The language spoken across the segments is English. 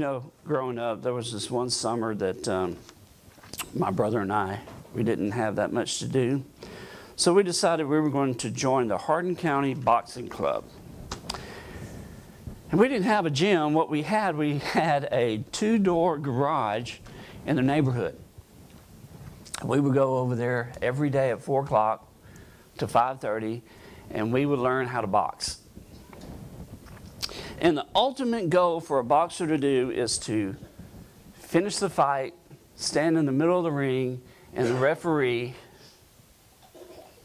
You know, growing up, there was this one summer that um, my brother and I, we didn't have that much to do. So we decided we were going to join the Hardin County Boxing Club. And we didn't have a gym. What we had, we had a two door garage in the neighborhood. We would go over there every day at 4 o'clock to 5.30 and we would learn how to box. And the ultimate goal for a boxer to do is to finish the fight, stand in the middle of the ring, and the referee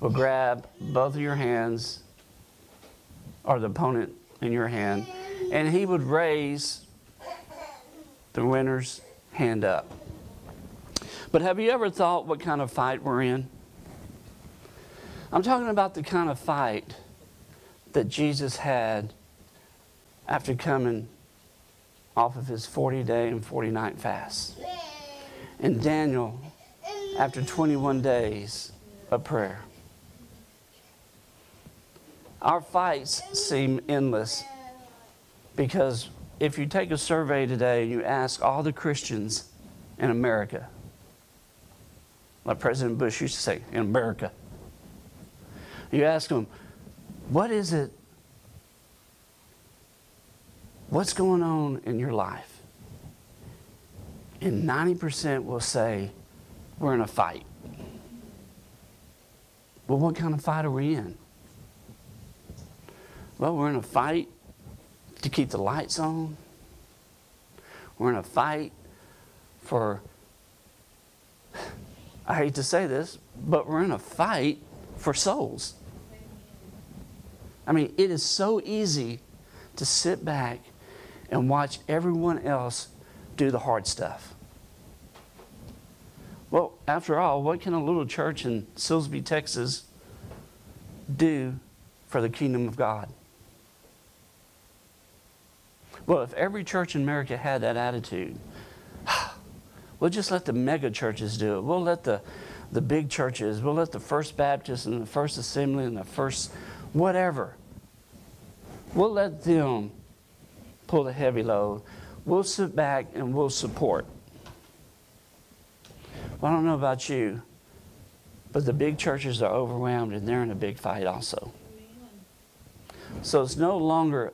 will grab both of your hands or the opponent in your hand, and he would raise the winner's hand up. But have you ever thought what kind of fight we're in? I'm talking about the kind of fight that Jesus had after coming off of his 40 day and 40 night fast. And Daniel, after 21 days of prayer. Our fights seem endless because if you take a survey today and you ask all the Christians in America, like President Bush used to say, in America, you ask them, what is it What's going on in your life? And 90% will say, We're in a fight. Well, what kind of fight are we in? Well, we're in a fight to keep the lights on. We're in a fight for, I hate to say this, but we're in a fight for souls. I mean, it is so easy to sit back and watch everyone else do the hard stuff. Well, after all, what can a little church in Silsbee, Texas do for the kingdom of God? Well, if every church in America had that attitude, we'll just let the mega churches do it. We'll let the, the big churches, we'll let the First Baptist and the First Assembly and the First whatever, we'll let them pull the heavy load. We'll sit back and we'll support. Well, I don't know about you, but the big churches are overwhelmed and they're in a big fight also. So it's no longer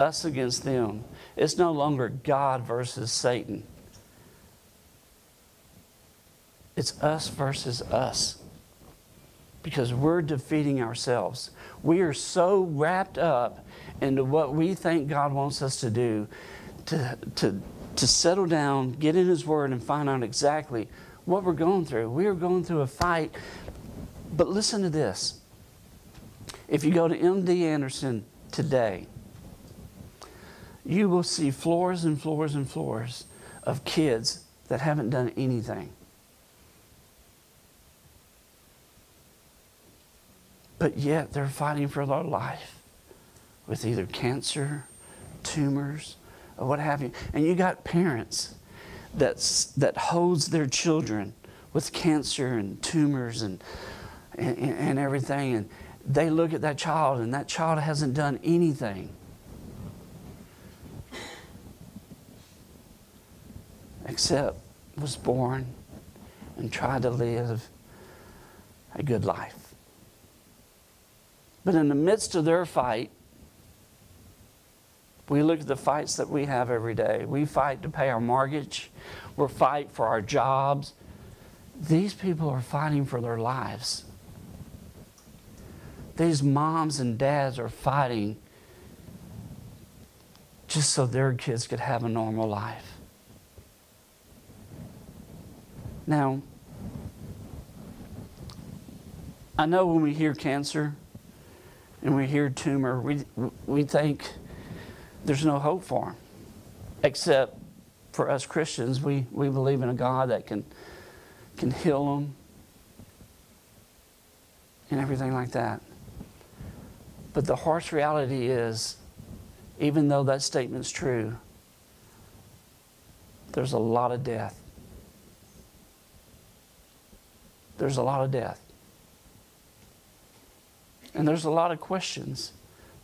us against them. It's no longer God versus Satan. It's us versus us. Because we're defeating ourselves. We are so wrapped up into what we think God wants us to do, to, to, to settle down, get in His Word, and find out exactly what we're going through. We are going through a fight. But listen to this. If you go to MD Anderson today, you will see floors and floors and floors of kids that haven't done anything. But yet they're fighting for their life with either cancer, tumors, or what have you. And you got parents that's, that holds their children with cancer and tumors and, and, and everything. And they look at that child, and that child hasn't done anything. Except was born and tried to live a good life. But in the midst of their fight, we look at the fights that we have every day. We fight to pay our mortgage. We fight for our jobs. These people are fighting for their lives. These moms and dads are fighting just so their kids could have a normal life. Now, I know when we hear cancer and we hear tumor, we, we think there's no hope for them. Except for us Christians, we, we believe in a God that can, can heal them and everything like that. But the harsh reality is, even though that statement's true, there's a lot of death. There's a lot of death. And there's a lot of questions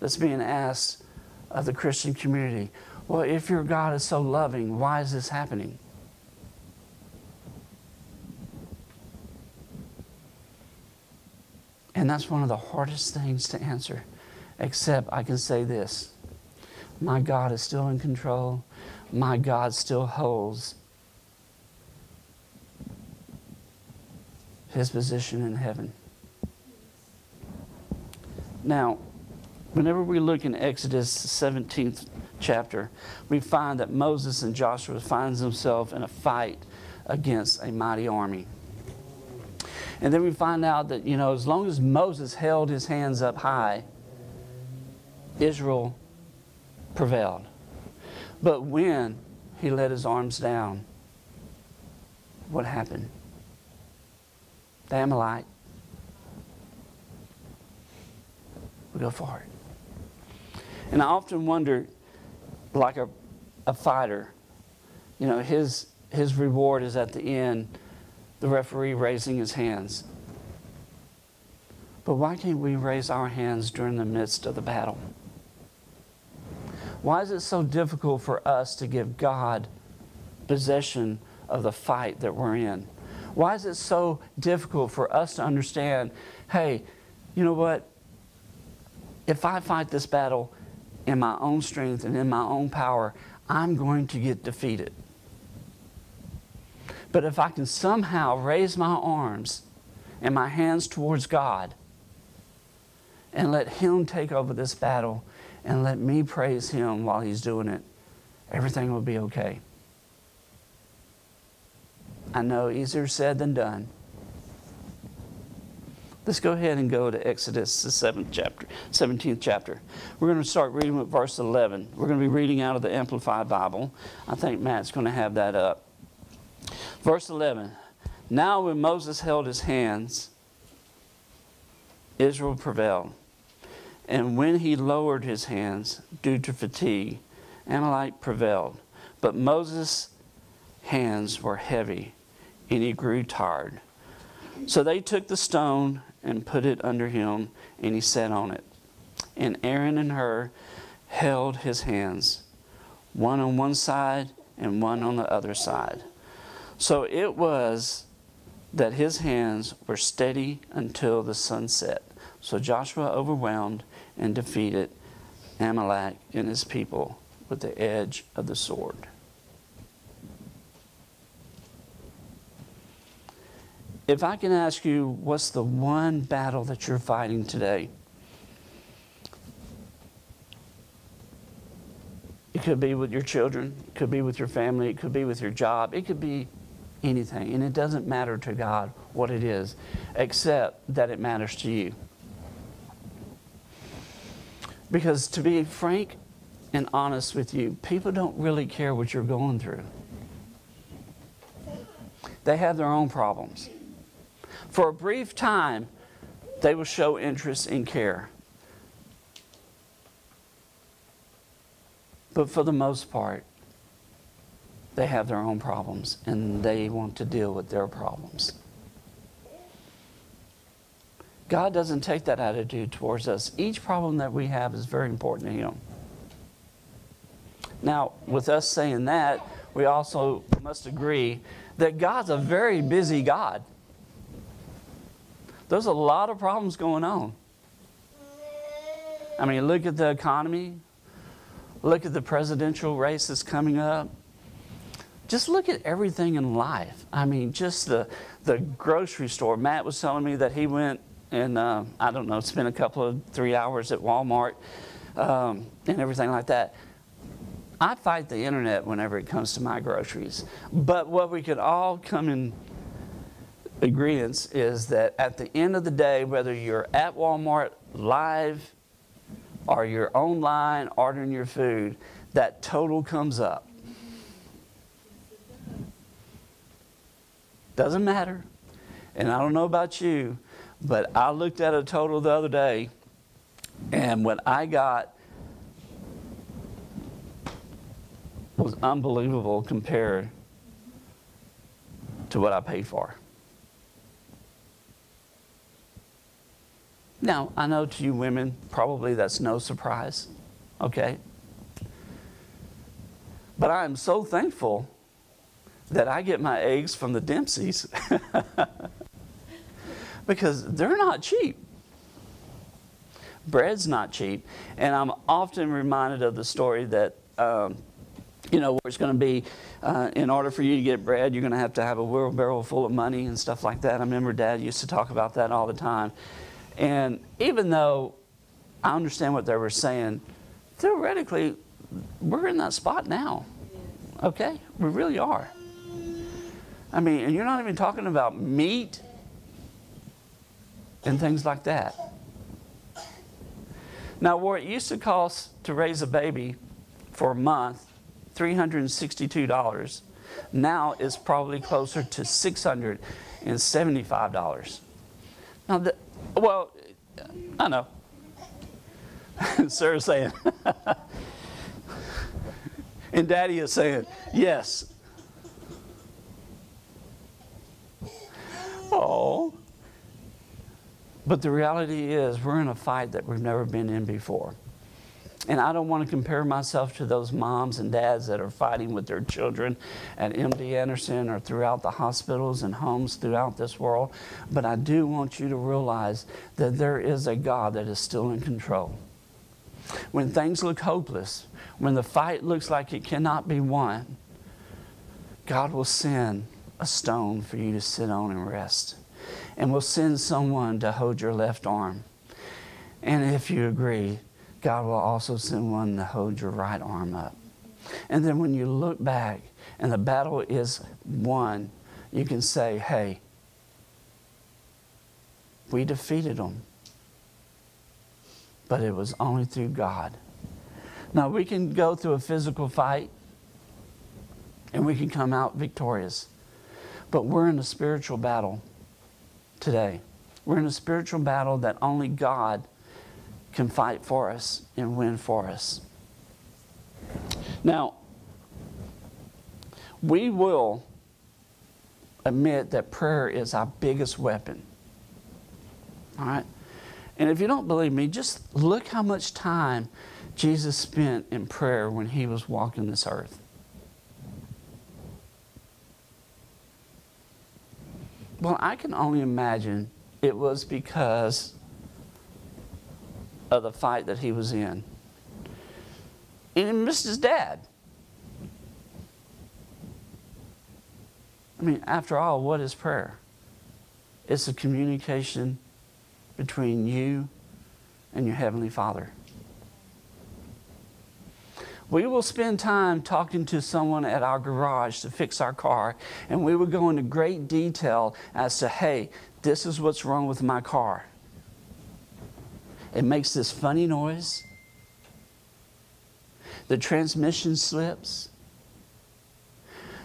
that's being asked of the Christian community. Well, if your God is so loving, why is this happening? And that's one of the hardest things to answer. Except I can say this my God is still in control, my God still holds his position in heaven. Now, whenever we look in Exodus 17th chapter, we find that Moses and Joshua finds themselves in a fight against a mighty army. And then we find out that, you know, as long as Moses held his hands up high, Israel prevailed. But when he let his arms down, what happened? The Amalek would go for it. And I often wonder, like a, a fighter, you know, his, his reward is at the end, the referee raising his hands. But why can't we raise our hands during the midst of the battle? Why is it so difficult for us to give God possession of the fight that we're in? Why is it so difficult for us to understand hey, you know what? If I fight this battle in my own strength and in my own power, I'm going to get defeated. But if I can somehow raise my arms and my hands towards God and let Him take over this battle, and let me praise Him while He's doing it, everything will be okay. I know easier said than done. Let's go ahead and go to Exodus, the seventh chapter, 17th chapter. We're going to start reading with verse 11. We're going to be reading out of the Amplified Bible. I think Matt's going to have that up. Verse 11. Now, when Moses held his hands, Israel prevailed. And when he lowered his hands due to fatigue, Amalek prevailed. But Moses' hands were heavy, and he grew tired. So they took the stone and put it under him, and he sat on it. And Aaron and Hur held his hands, one on one side and one on the other side. So it was that his hands were steady until the sun set. So Joshua overwhelmed and defeated Amalek and his people with the edge of the sword. If I can ask you, what's the one battle that you're fighting today? It could be with your children, it could be with your family, it could be with your job, it could be anything. And it doesn't matter to God what it is, except that it matters to you. Because to be frank and honest with you, people don't really care what you're going through. They have their own problems. For a brief time, they will show interest and care. But for the most part, they have their own problems and they want to deal with their problems. God doesn't take that attitude towards us. Each problem that we have is very important to Him. Now, with us saying that, we also must agree that God's a very busy God. There's a lot of problems going on. I mean, look at the economy, look at the presidential race that's coming up. Just look at everything in life. I mean, just the, the grocery store. Matt was telling me that he went and uh, I don't know, spent a couple of three hours at Walmart um, and everything like that. I fight the internet whenever it comes to my groceries. But what we could all come in agreement is that at the end of the day, whether you're at Walmart live or you're online ordering your food, that total comes up. Doesn't matter. And I don't know about you, but I looked at a total the other day, and what I got was unbelievable compared to what I paid for. Now, I know to you women, probably that's no surprise, okay? But I am so thankful that I get my eggs from the Dempseys because they're not cheap. Bread's not cheap. And I'm often reminded of the story that, um, you know, where it's going to be, uh, in order for you to get bread, you're going to have to have a wheelbarrow full of money and stuff like that. I remember Dad used to talk about that all the time. And even though I understand what they were saying, theoretically, we're in that spot now. Okay? We really are. I mean, and you're not even talking about meat and things like that. Now, where it used to cost to raise a baby for a month, $362, now it's probably closer to $675. Now, the, well, I know. Sarah's saying, and Daddy is saying, yes. Oh. But the reality is, we're in a fight that we've never been in before. And I don't want to compare myself to those moms and dads that are fighting with their children at MD Anderson or throughout the hospitals and homes throughout this world. But I do want you to realize that there is a God that is still in control. When things look hopeless, when the fight looks like it cannot be won, God will send a stone for you to sit on and rest. And will send someone to hold your left arm. And if you agree, God will also send one to hold your right arm up. And then when you look back and the battle is won, you can say, hey, we defeated them. But it was only through God. Now, we can go through a physical fight and we can come out victorious. But we're in a spiritual battle today. We're in a spiritual battle that only God can fight for us and win for us. Now, we will admit that prayer is our biggest weapon. All right? And if you don't believe me, just look how much time Jesus spent in prayer when he was walking this earth. Well, I can only imagine it was because of the fight that he was in. And he missed his dad. I mean, after all, what is prayer? It's a communication between you and your Heavenly Father. We will spend time talking to someone at our garage to fix our car, and we will go into great detail as to, hey, this is what's wrong with my car. It makes this funny noise. The transmission slips.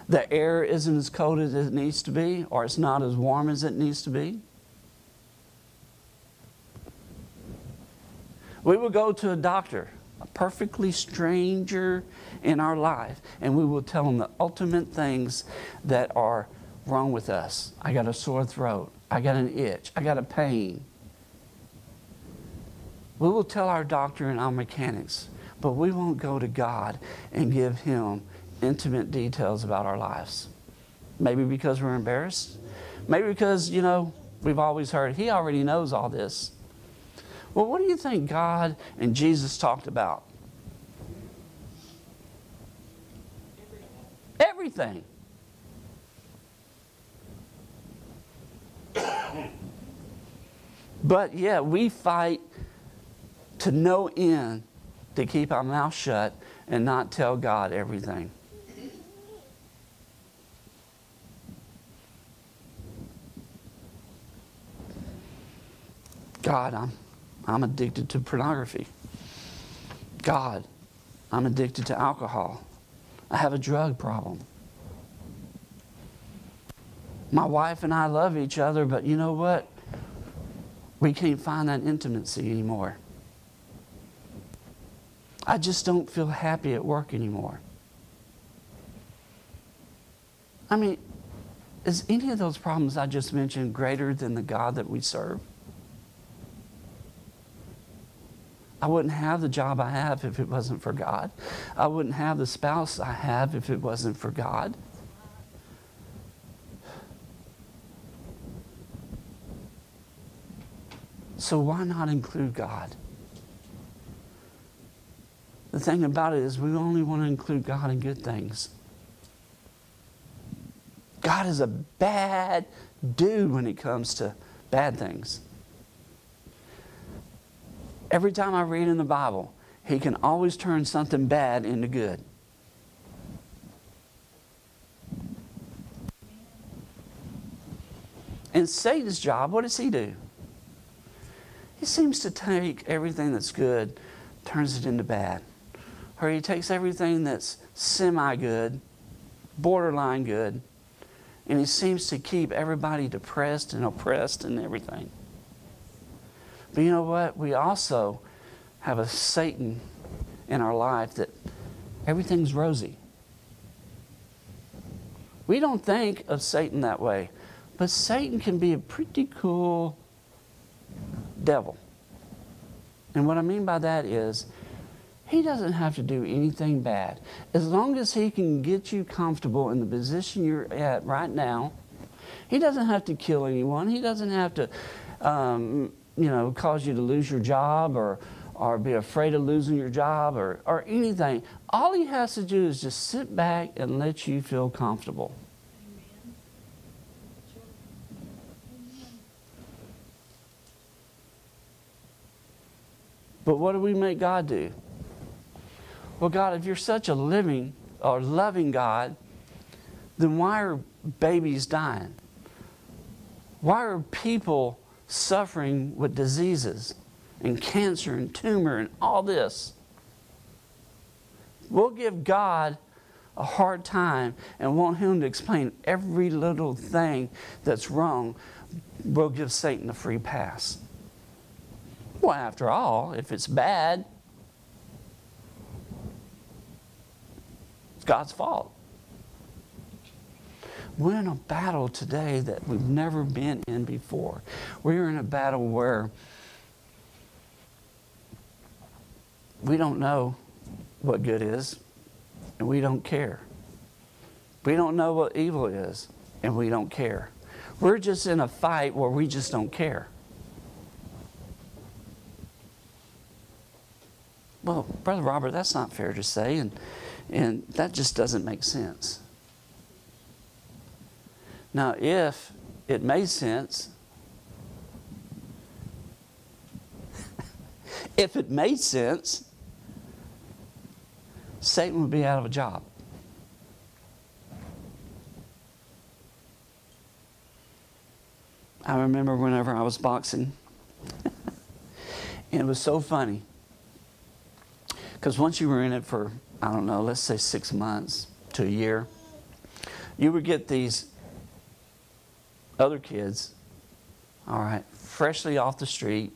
The air isn't as cold as it needs to be, or it's not as warm as it needs to be. We will go to a doctor a perfectly stranger in our life, and we will tell them the ultimate things that are wrong with us. I got a sore throat. I got an itch. I got a pain. We will tell our doctor and our mechanics, but we won't go to God and give Him intimate details about our lives. Maybe because we're embarrassed. Maybe because, you know, we've always heard He already knows all this. Well, what do you think God and Jesus talked about? Everything. but yeah, we fight to no end to keep our mouth shut and not tell God everything. God, I'm I'm addicted to pornography. God, I'm addicted to alcohol. I have a drug problem. My wife and I love each other, but you know what? We can't find that intimacy anymore. I just don't feel happy at work anymore. I mean, is any of those problems I just mentioned greater than the God that we serve? I wouldn't have the job I have if it wasn't for God. I wouldn't have the spouse I have if it wasn't for God. So why not include God? The thing about it is, we only want to include God in good things. God is a bad dude when it comes to bad things. Every time I read in the Bible, he can always turn something bad into good. And Satan's job, what does he do? He seems to take everything that's good, turns it into bad. Or he takes everything that's semi good, borderline good, and he seems to keep everybody depressed and oppressed and everything. But you know what? We also have a Satan in our life that everything's rosy. We don't think of Satan that way, but Satan can be a pretty cool devil. And what I mean by that is, he doesn't have to do anything bad. As long as he can get you comfortable in the position you're at right now, he doesn't have to kill anyone. He doesn't have to um, you know, cause you to lose your job or, or be afraid of losing your job or, or anything. All he has to do is just sit back and let you feel comfortable. But what do we make God do? Well, God, if you're such a living or loving God, then why are babies dying? Why are people suffering with diseases and cancer and tumor and all this. We'll give God a hard time and want Him to explain every little thing that's wrong. We'll give Satan a free pass. Well, after all, if it's bad, it's God's fault. We're in a battle today that we've never been in before. We're in a battle where we don't know what good is, and we don't care. We don't know what evil is, and we don't care. We're just in a fight where we just don't care. Well, Brother Robert, that's not fair to say, and, and that just doesn't make sense. Now, if it made sense, if it made sense, Satan would be out of a job. I remember whenever I was boxing, and it was so funny. Because once you were in it for, I don't know, let's say six months to a year, you would get these other kids, all right, freshly off the street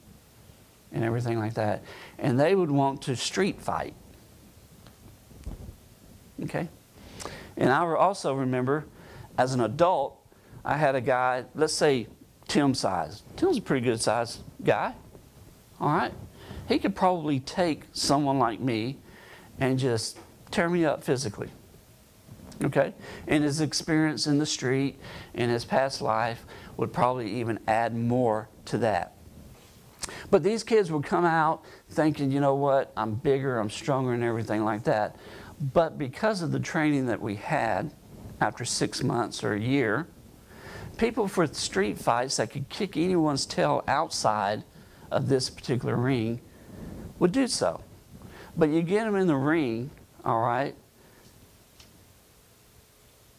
and everything like that, and they would want to street fight. Okay? And I also remember as an adult, I had a guy, let's say Tim size. Tim's a pretty good size guy. All right? He could probably take someone like me and just tear me up physically. Okay? And his experience in the street and his past life would probably even add more to that. But these kids would come out thinking, you know what, I'm bigger, I'm stronger, and everything like that. But because of the training that we had after six months or a year, people for street fights that could kick anyone's tail outside of this particular ring would do so. But you get them in the ring, all right,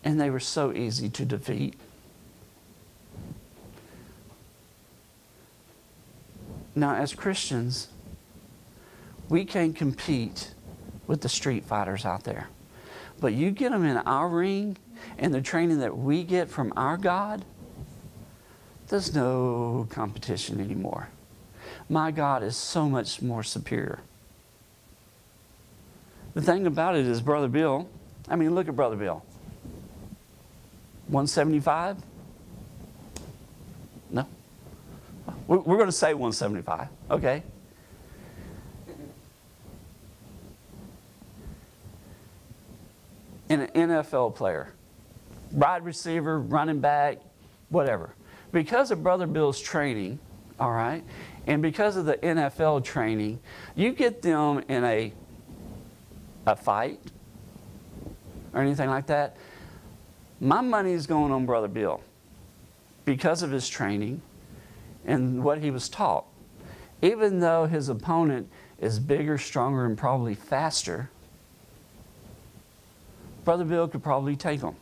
and they were so easy to defeat. Now, as Christians, we can compete with the street fighters out there. But you get them in our ring and the training that we get from our God, there's no competition anymore. My God is so much more superior. The thing about it is, Brother Bill, I mean, look at Brother Bill. 175? No. We're going to say 175, okay? An NFL player, wide receiver, running back, whatever. Because of Brother Bill's training, all right, and because of the NFL training, you get them in a a fight or anything like that, my money is going on Brother Bill because of his training and what he was taught. Even though his opponent is bigger, stronger, and probably faster, Brother Bill could probably take him.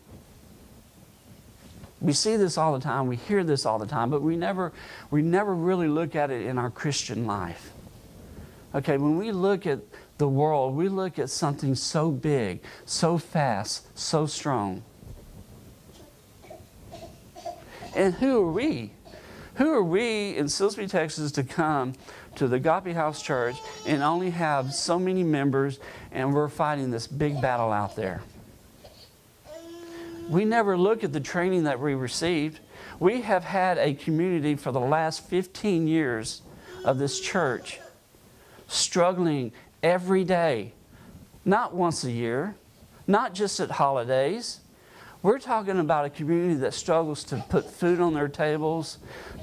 We see this all the time, we hear this all the time, but we never, we never really look at it in our Christian life. Okay, when we look at the world, we look at something so big, so fast, so strong. And who are we? Who are we in Silsbee, Texas to come to the Agape House Church and only have so many members and we're fighting this big battle out there? We never look at the training that we received. We have had a community for the last 15 years of this church struggling every day, not once a year, not just at holidays. We're talking about a community that struggles to put food on their tables,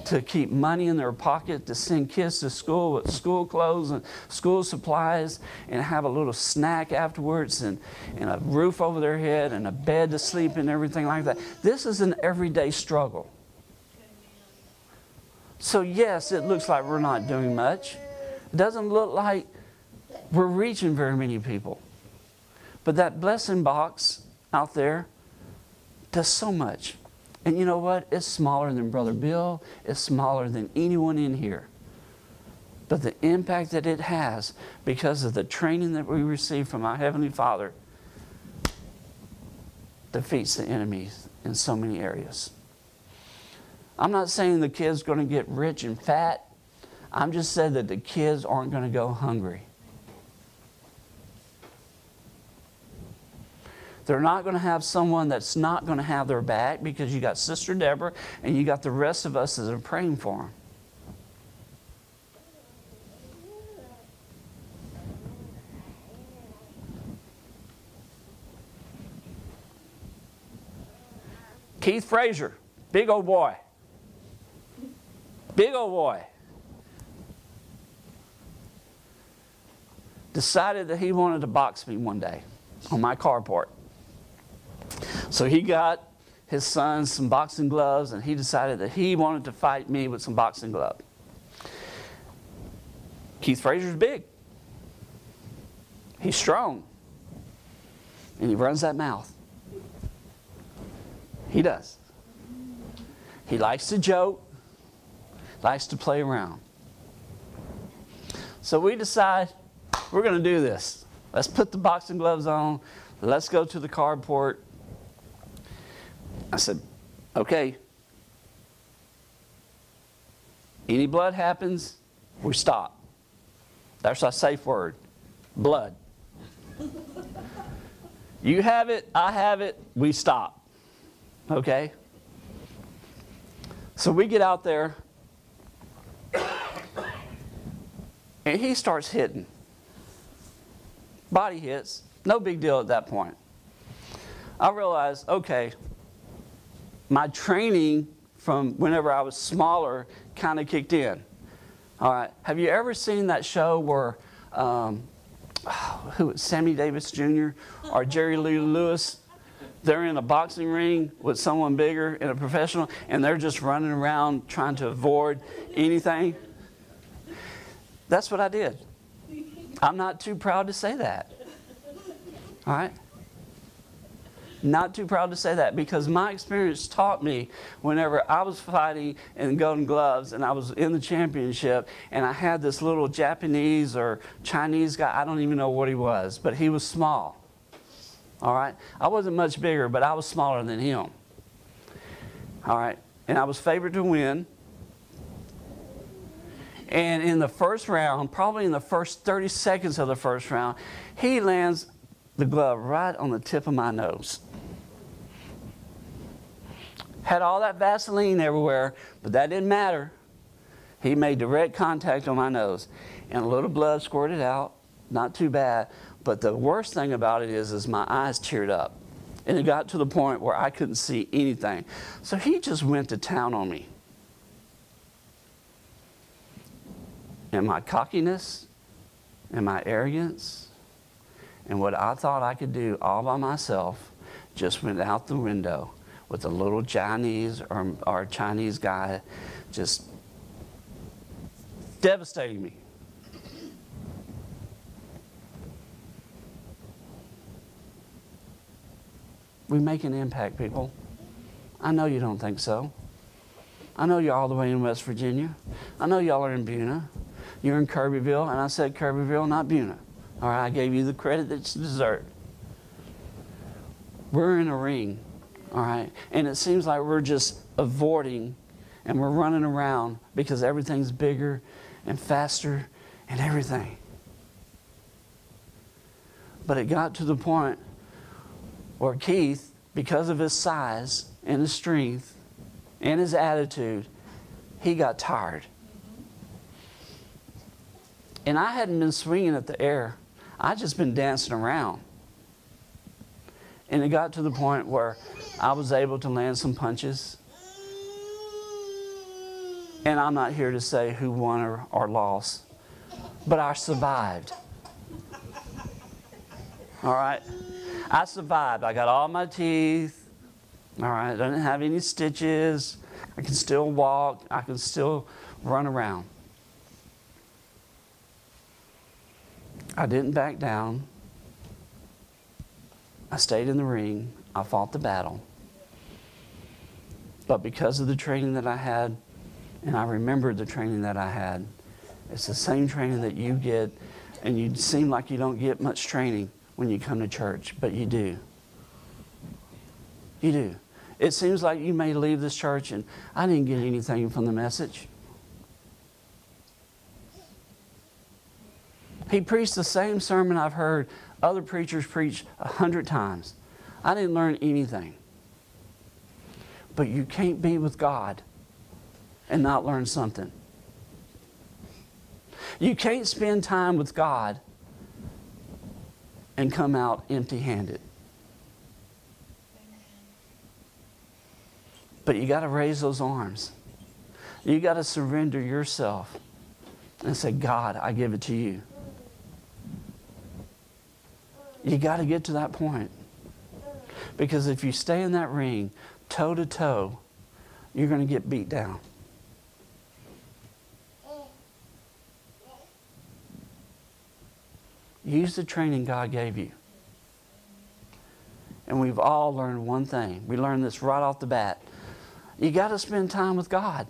to keep money in their pocket, to send kids to school with school clothes and school supplies, and have a little snack afterwards, and, and a roof over their head, and a bed to sleep in, everything like that. This is an everyday struggle. So, yes, it looks like we're not doing much. It doesn't look like we're reaching very many people. But that blessing box out there, does so much. And you know what? It's smaller than Brother Bill, it's smaller than anyone in here. But the impact that it has because of the training that we receive from our Heavenly Father defeats the enemy in so many areas. I'm not saying the kid's are going to get rich and fat. I'm just saying that the kids aren't going to go hungry. They're not going to have someone that's not going to have their back because you got Sister Deborah and you got the rest of us that are praying for them. Keith Frazier, big old boy. Big old boy. Decided that he wanted to box me one day on my carport. So he got his son some boxing gloves and he decided that he wanted to fight me with some boxing gloves. Keith Frazier's big. He's strong. And he runs that mouth. He does. He likes to joke, likes to play around. So we decide we're going to do this. Let's put the boxing gloves on. Let's go to the carport I said, okay. Any blood happens, we stop. That's our safe word blood. you have it, I have it, we stop. Okay? So we get out there, and he starts hitting. Body hits, no big deal at that point. I realize, okay, my training from whenever I was smaller kind of kicked in. All right. Have you ever seen that show where um, who Sammy Davis Jr. or Jerry Lee Lewis? They're in a boxing ring with someone bigger and a professional, and they're just running around trying to avoid anything. That's what I did. I'm not too proud to say that. All right? Not too proud to say that because my experience taught me whenever I was fighting in Golden Gloves and I was in the championship and I had this little Japanese or Chinese guy, I don't even know what he was, but he was small. All right? I wasn't much bigger, but I was smaller than him. All right? And I was favored to win. And in the first round, probably in the first 30 seconds of the first round, he lands the glove right on the tip of my nose. Had all that Vaseline everywhere, but that didn't matter. He made direct contact on my nose, and a little blood squirted out. Not too bad, but the worst thing about it is, is my eyes teared up. And it got to the point where I couldn't see anything. So he just went to town on me. And my cockiness and my arrogance and what I thought I could do all by myself just went out the window with a little Chinese or, or Chinese guy just devastating me. We make an impact, people. I know you don't think so. I know you're all the way in West Virginia. I know y'all are in Buna. You're in Kirbyville, and I said Kirbyville, not Buna. All right, I gave you the credit that you deserved. We're in a ring, all right, and it seems like we're just avoiding and we're running around because everything's bigger and faster and everything. But it got to the point where Keith, because of his size and his strength and his attitude, he got tired. And I hadn't been swinging at the air. I'd just been dancing around. And it got to the point where I was able to land some punches. And I'm not here to say who won or, or lost, but I survived. All right? I survived. I got all my teeth. All right? I didn't have any stitches. I can still walk. I can still run around. I didn't back down. I stayed in the ring. I fought the battle. But because of the training that I had, and I remembered the training that I had, it's the same training that you get, and you seem like you don't get much training when you come to church, but you do. You do. It seems like you may leave this church and I didn't get anything from the message. He preached the same sermon I've heard other preachers preach a hundred times. I didn't learn anything. But you can't be with God and not learn something. You can't spend time with God and come out empty handed. But you got to raise those arms. You got to surrender yourself and say, God, I give it to you. You got to get to that point. Because if you stay in that ring toe to toe, you're going to get beat down. Use the training God gave you. And we've all learned one thing. We learned this right off the bat. You got to spend time with God.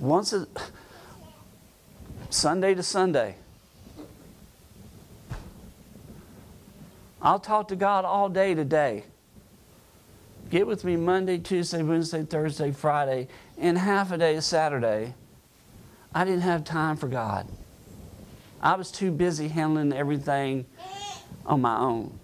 Once a Sunday to Sunday. I'll talk to God all day today. Get with me Monday, Tuesday, Wednesday, Thursday, Friday, and half a day Saturday. I didn't have time for God. I was too busy handling everything on my own.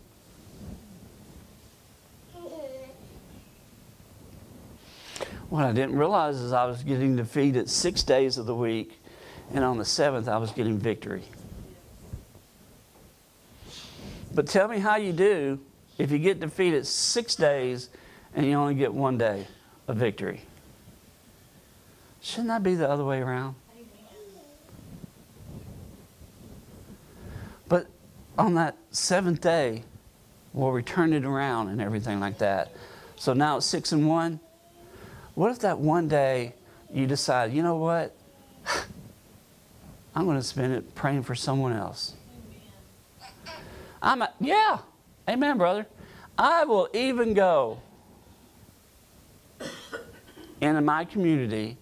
What I didn't realize is I was getting defeated six days of the week, and on the seventh, I was getting victory. But tell me how you do if you get defeated six days and you only get one day of victory. Shouldn't that be the other way around? But on that seventh day, well, we turned it around and everything like that. So now it's six and one. What if that one day you decide, you know what? I'm going to spend it praying for someone else. I'm a, yeah, amen, brother. I will even go in my community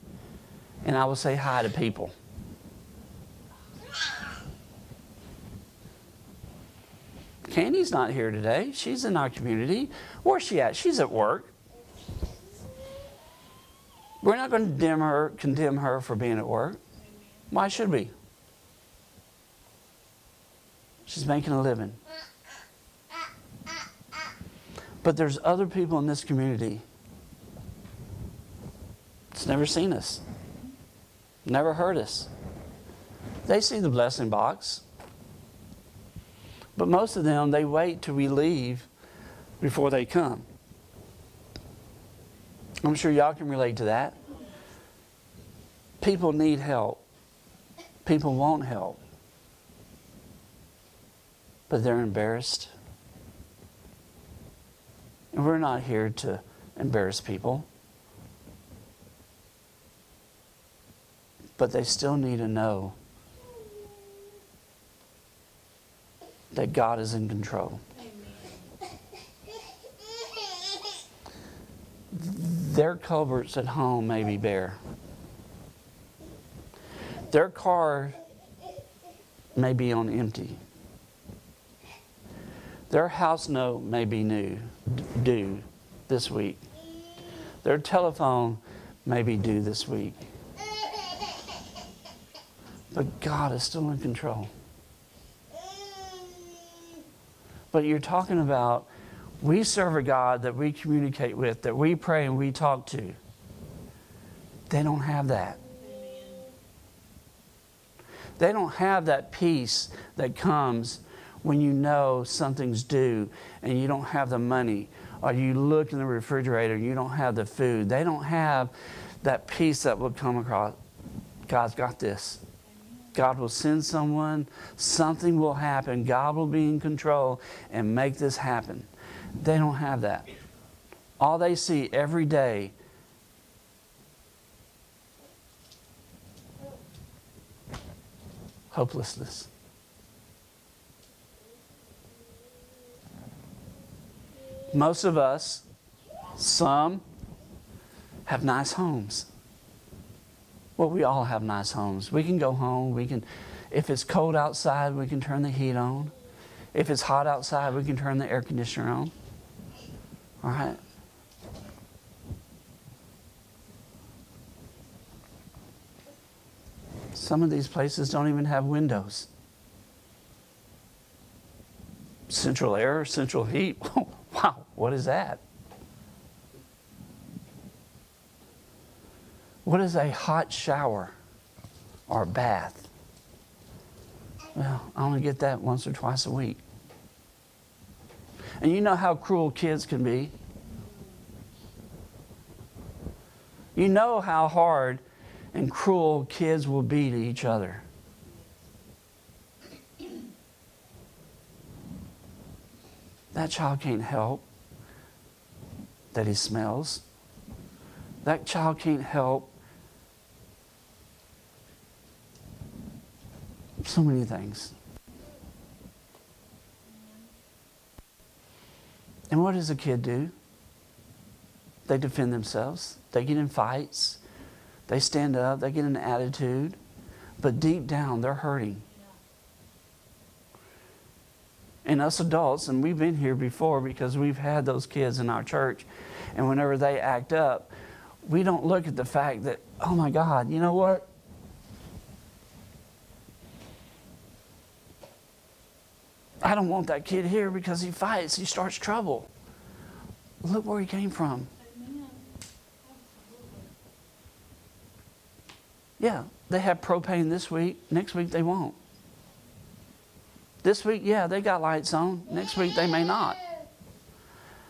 and I will say hi to people. Candy's not here today. She's in our community. Where's she at? She's at work. We're not going to condemn her, condemn her for being at work. Why should we? She's making a living. But there's other people in this community that's never seen us, never heard us. They see the blessing box. But most of them, they wait till we leave before they come. I'm sure y'all can relate to that. People need help. People won't help. But they're embarrassed. And we're not here to embarrass people. But they still need to know that God is in control. Their culverts at home may be bare. Their car may be on empty. Their house note may be new, due this week. Their telephone may be due this week. But God is still in control. But you're talking about we serve a God that we communicate with, that we pray and we talk to. They don't have that. They don't have that peace that comes when you know something's due and you don't have the money, or you look in the refrigerator and you don't have the food. They don't have that peace that will come across. God's got this. God will send someone, something will happen, God will be in control and make this happen. They don't have that. All they see every day hopelessness. Most of us, some, have nice homes. Well, we all have nice homes. We can go home. We can, if it's cold outside, we can turn the heat on. If it's hot outside, we can turn the air conditioner on. All right? Some of these places don't even have windows. Central air, central heat. what is that? What is a hot shower or bath? Well, I only get that once or twice a week. And you know how cruel kids can be. You know how hard and cruel kids will be to each other. That child can't help that he smells. That child can't help so many things. And what does a kid do? They defend themselves. They get in fights. They stand up. They get an attitude. But deep down, they're hurting. And us adults, and we've been here before because we've had those kids in our church, and whenever they act up, we don't look at the fact that, oh my God, you know what? I don't want that kid here because he fights, he starts trouble. Look where he came from. Yeah, they have propane this week. Next week they won't. This week, yeah, they got lights on. Next week they may not.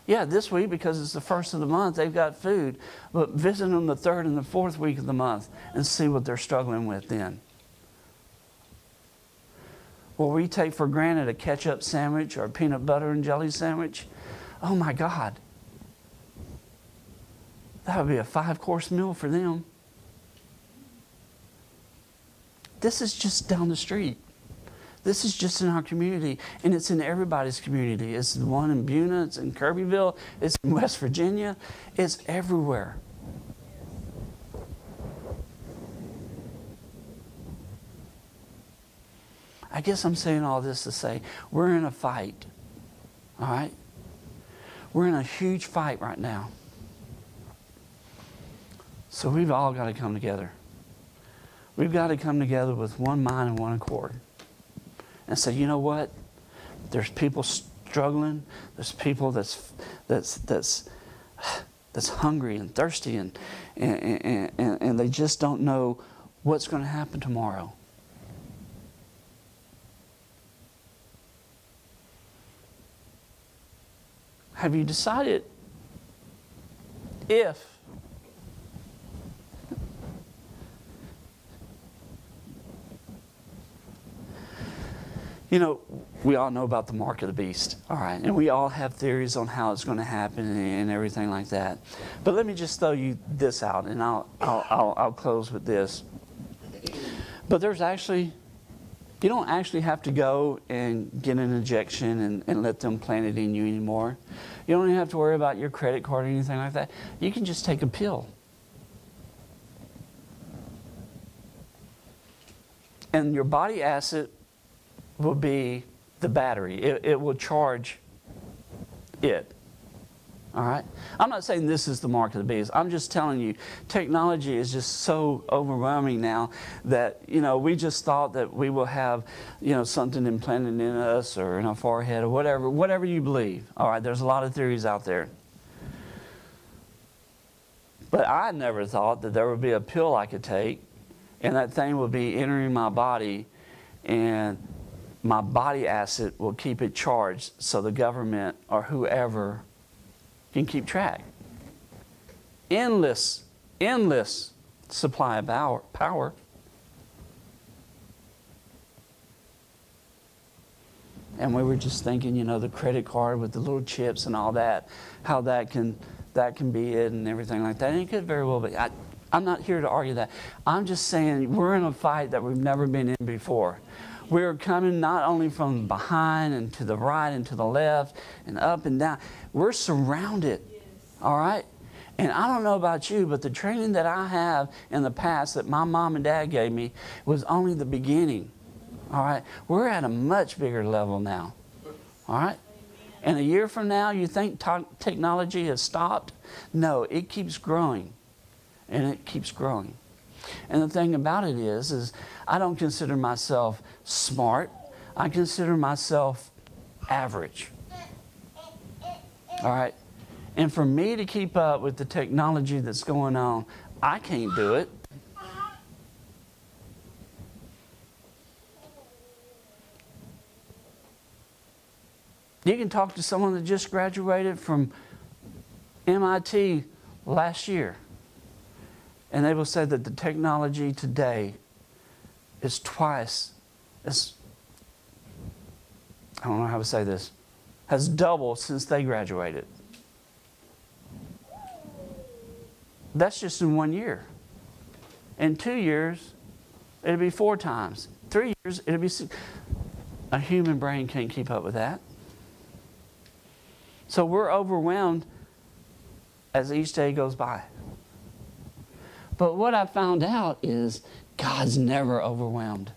Yeah, this week, because it's the first of the month, they've got food. But visit them the third and the fourth week of the month and see what they're struggling with then. Will we take for granted a ketchup sandwich or a peanut butter and jelly sandwich? Oh my God. That would be a five course meal for them. This is just down the street. This is just in our community, and it's in everybody's community. It's the one in Buna, it's in Kirbyville, it's in West Virginia, it's everywhere. I guess I'm saying all this to say we're in a fight. All right? We're in a huge fight right now. So we've all got to come together. We've got to come together with one mind and one accord and say, you know what? There's people struggling. There's people that's that's that's that's hungry and thirsty and and, and, and, and they just don't know what's going to happen tomorrow. Have you decided if you know, we all know about the mark of the beast, all right, and we all have theories on how it's going to happen and everything like that. But let me just throw you this out, and I'll, I'll, I'll, I'll close with this. But there's actually, you don't actually have to go and get an injection and, and let them plant it in you anymore. You don't have to worry about your credit card or anything like that. You can just take a pill. And your body acid will be the battery. It, it will charge it. All right? I'm not saying this is the mark of the beast. I'm just telling you, technology is just so overwhelming now that, you know, we just thought that we will have, you know, something implanted in us or in our forehead or whatever, whatever you believe. All right? There's a lot of theories out there. But I never thought that there would be a pill I could take and that thing would be entering my body and my body acid will keep it charged so the government or whoever can keep track. Endless, endless supply of power. And we were just thinking, you know, the credit card with the little chips and all that, how that can that can be it and everything like that. And it could very well be. I, I'm not here to argue that. I'm just saying we're in a fight that we've never been in before. We're coming not only from behind and to the right and to the left and up and down. We're surrounded. Yes. All right? And I don't know about you, but the training that I have in the past that my mom and dad gave me was only the beginning. All right? We're at a much bigger level now. All right? And a year from now, you think technology has stopped? No, it keeps growing. And it keeps growing. And the thing about it is, is I don't consider myself smart. I consider myself average. All right? And for me to keep up with the technology that's going on, I can't do it. You can talk to someone that just graduated from MIT last year, and they will say that the technology today is twice as, I don't know how to say this, has doubled since they graduated. That's just in one year. In two years, it'll be four times. Three years, it'll be six. A human brain can't keep up with that. So we're overwhelmed as each day goes by. But what I found out is God's never overwhelmed.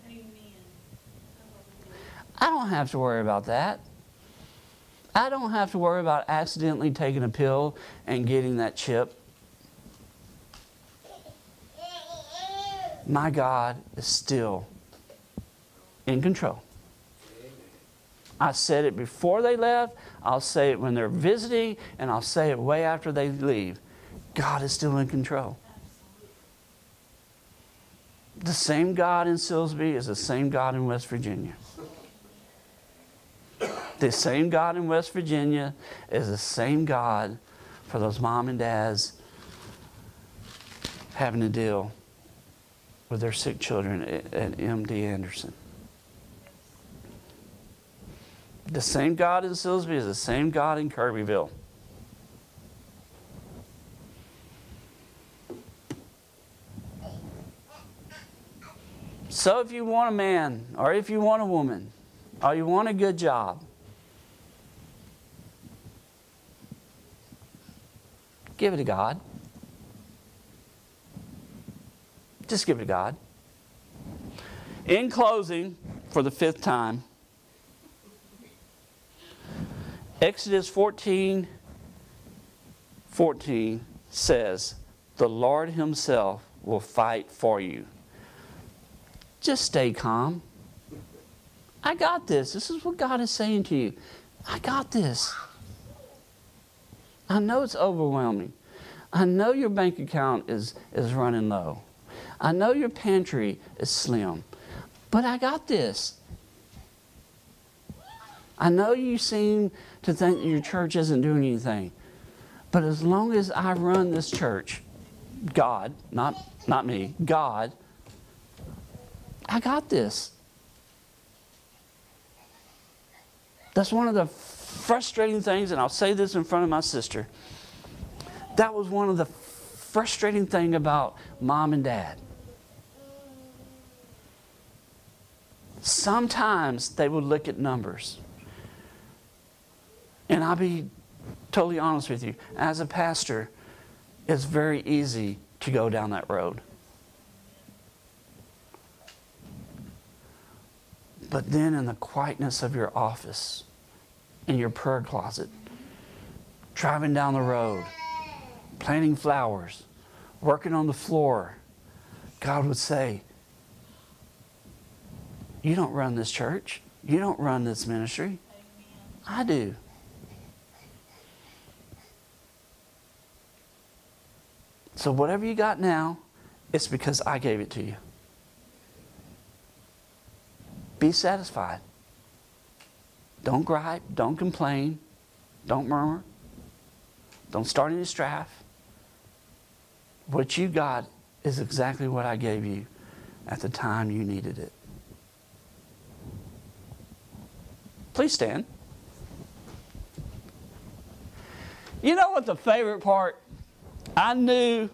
I don't have to worry about that. I don't have to worry about accidentally taking a pill and getting that chip. My God is still in control. I said it before they left, I'll say it when they're visiting, and I'll say it way after they leave. God is still in control. The same God in Silsbee is the same God in West Virginia. The same God in West Virginia is the same God for those mom and dads having to deal with their sick children at MD Anderson. The same God in Silsbee is the same God in Kirbyville. So if you want a man, or if you want a woman, or you want a good job, give it to God. Just give it to God. In closing, for the fifth time, Exodus 14 14 says, The Lord Himself will fight for you. Just stay calm. I got this. This is what God is saying to you. I got this. I know it's overwhelming. I know your bank account is, is running low. I know your pantry is slim. But I got this. I know you seem to think that your church isn't doing anything. But as long as I run this church, God, not, not me, God, I got this. That's one of the frustrating things, and I'll say this in front of my sister. That was one of the frustrating thing about mom and dad. Sometimes they would look at numbers. And I'll be totally honest with you. As a pastor, it's very easy to go down that road. But then, in the quietness of your office, in your prayer closet, driving down the road, planting flowers, working on the floor, God would say, You don't run this church. You don't run this ministry. I do. So, whatever you got now, it's because I gave it to you. Be satisfied. Don't gripe. Don't complain. Don't murmur. Don't start any strife. What you got is exactly what I gave you at the time you needed it. Please stand. You know what the favorite part? I knew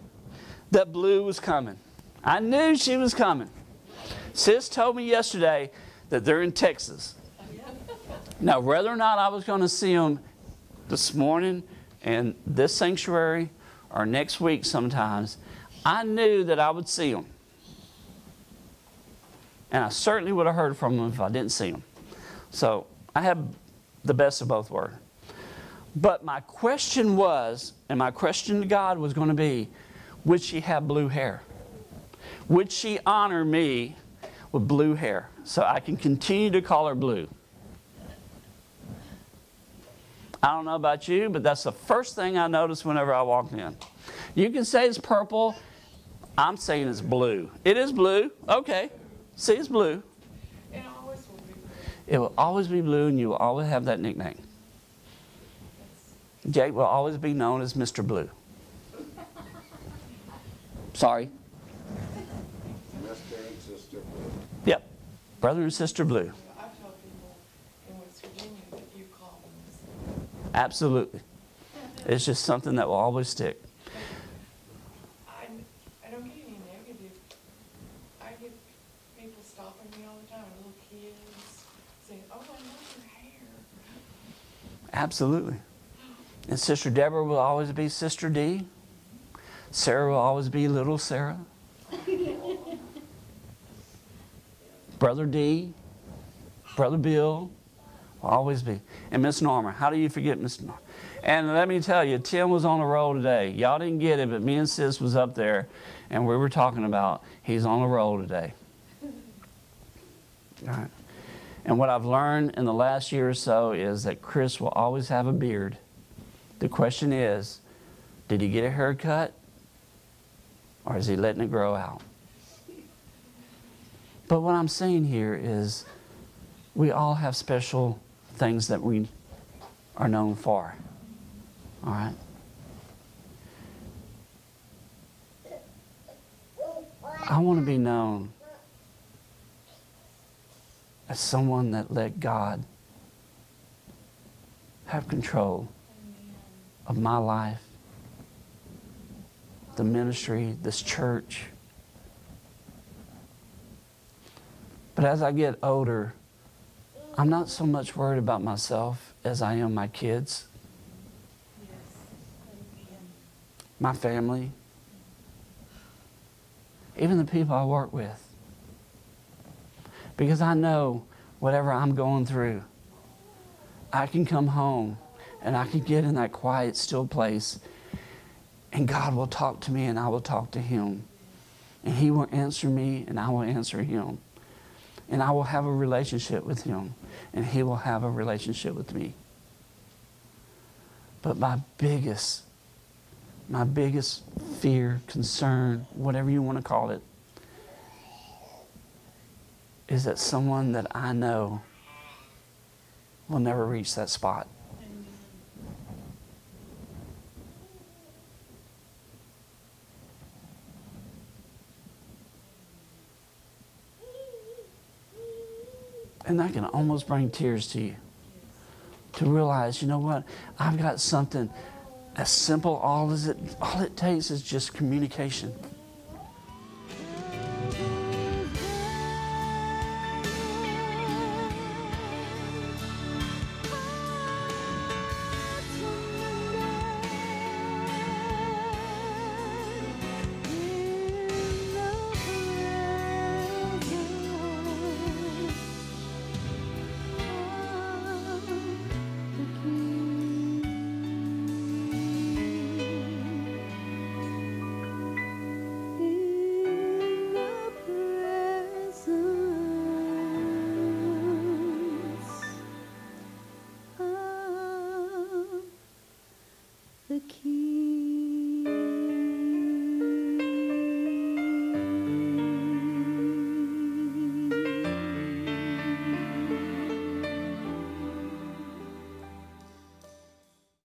that Blue was coming. I knew she was coming. Sis told me yesterday that they're in Texas. Now, whether or not I was going to see them this morning in this sanctuary or next week sometimes, I knew that I would see them. And I certainly would have heard from them if I didn't see them. So I have the best of both worlds. But my question was, and my question to God was going to be, would she have blue hair? Would she honor me with blue hair so I can continue to call her blue? I don't know about you, but that's the first thing I notice whenever I walk in. You can say it's purple. I'm saying it's blue. It is blue. Okay. See, it's blue. It always will be blue. It will always be blue, and you will always have that nickname. Jake will always be known as Mr. Blue. Sorry. Mr. and Sister Blue. Yep. Brother and Sister Blue. I tell people in West Virginia that you call them this. Absolutely. It's just something that will always stick. I, I don't get any negative. I get people stopping me all the time, little kids saying, oh, I love your hair. Absolutely. And Sister Deborah will always be Sister D. Sarah will always be Little Sarah. Brother D. Brother Bill will always be. And Miss Norma. How do you forget Miss Norma? And let me tell you, Tim was on the roll today. Y'all didn't get it, but me and Sis was up there, and we were talking about he's on the roll today. All right. And what I've learned in the last year or so is that Chris will always have a beard. The question is, did he get a haircut or is he letting it grow out? But what I'm saying here is we all have special things that we are known for. All right? I want to be known as someone that let God have control of my life, the ministry, this church. But as I get older, I'm not so much worried about myself as I am my kids, my family, even the people I work with. Because I know whatever I'm going through, I can come home and I can get in that quiet, still place, and God will talk to me and I will talk to Him. And He will answer me and I will answer Him. And I will have a relationship with Him and He will have a relationship with me. But my biggest, my biggest fear, concern, whatever you want to call it, is that someone that I know will never reach that spot. And that can almost bring tears to you to realize, you know what? I've got something as simple all as it all it takes is just communication.